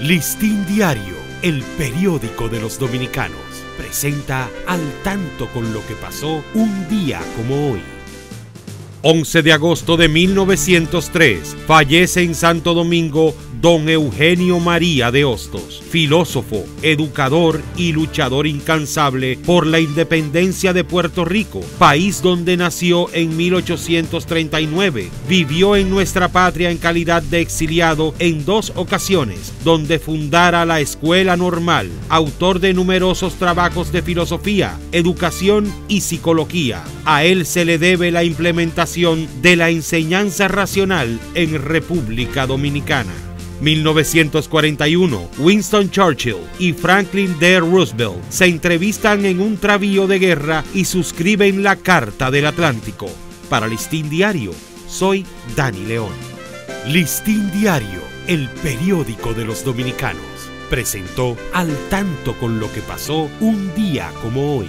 Listín Diario, el periódico de los dominicanos, presenta al tanto con lo que pasó un día como hoy. 11 de agosto de 1903, fallece en Santo Domingo don Eugenio María de Hostos, filósofo, educador y luchador incansable por la independencia de Puerto Rico, país donde nació en 1839. Vivió en nuestra patria en calidad de exiliado en dos ocasiones, donde fundara la Escuela Normal, autor de numerosos trabajos de filosofía, educación y psicología. A él se le debe la implementación de la enseñanza racional en República Dominicana. 1941, Winston Churchill y Franklin D. Roosevelt se entrevistan en un travío de guerra y suscriben la Carta del Atlántico. Para Listín Diario, soy Dani León. Listín Diario, el periódico de los dominicanos, presentó al tanto con lo que pasó un día como hoy.